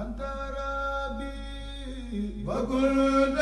أنت ربي وكل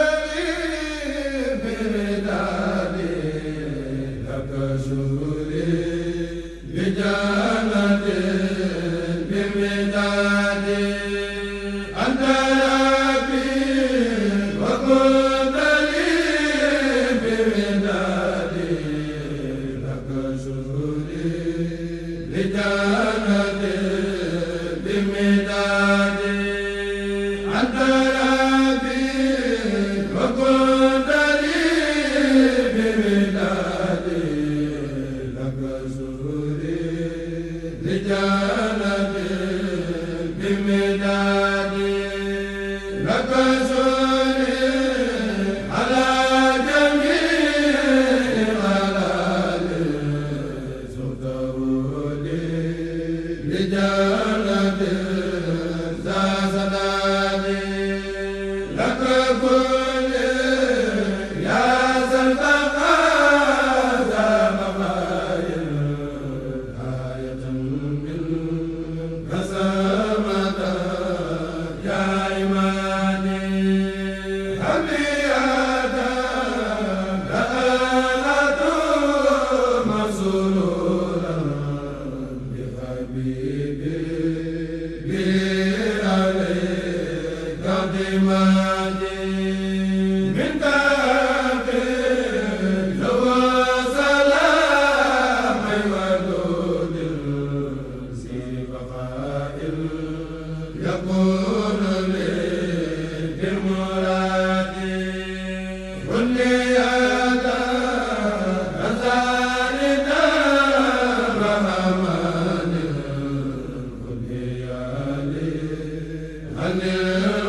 阿弥陀佛。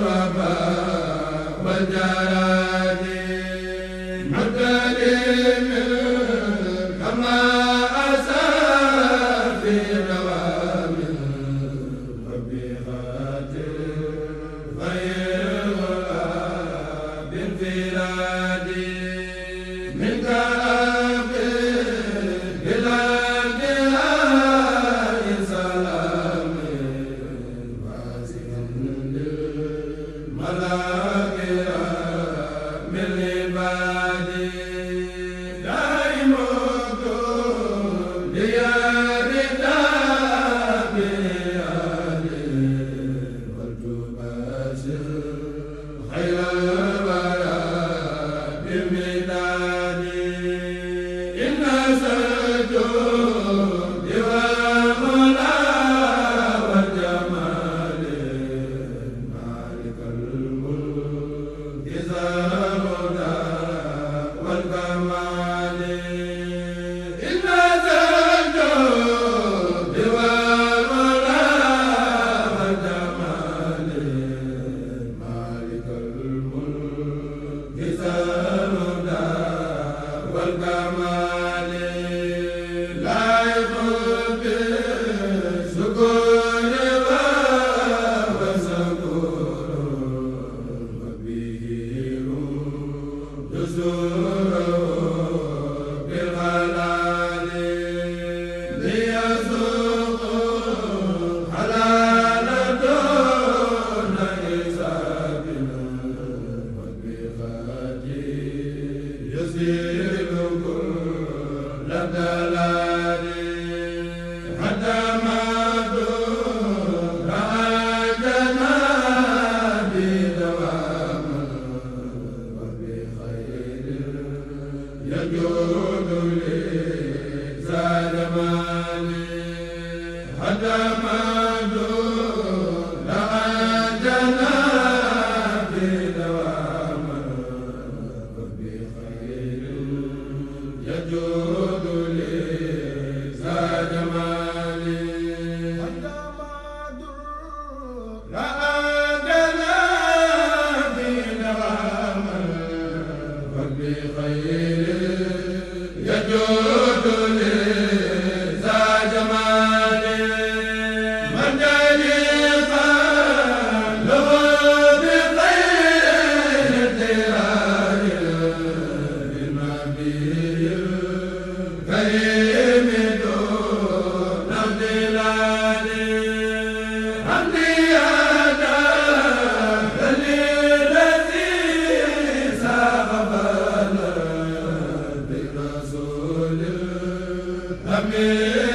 Amen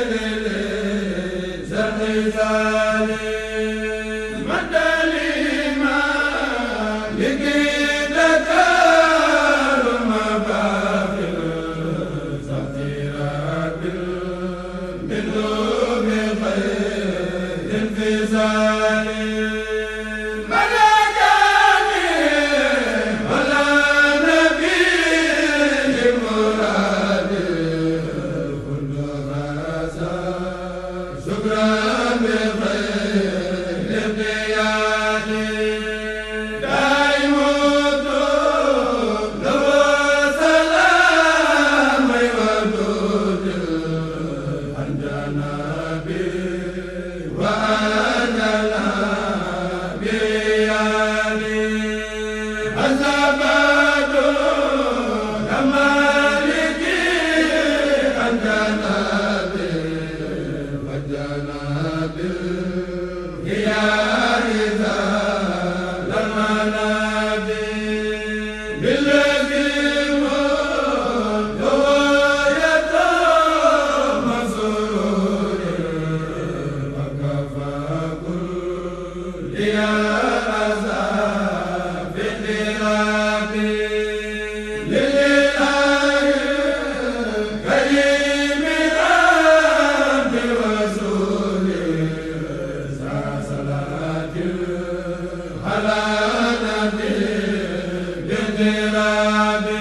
Shukran I've Abba.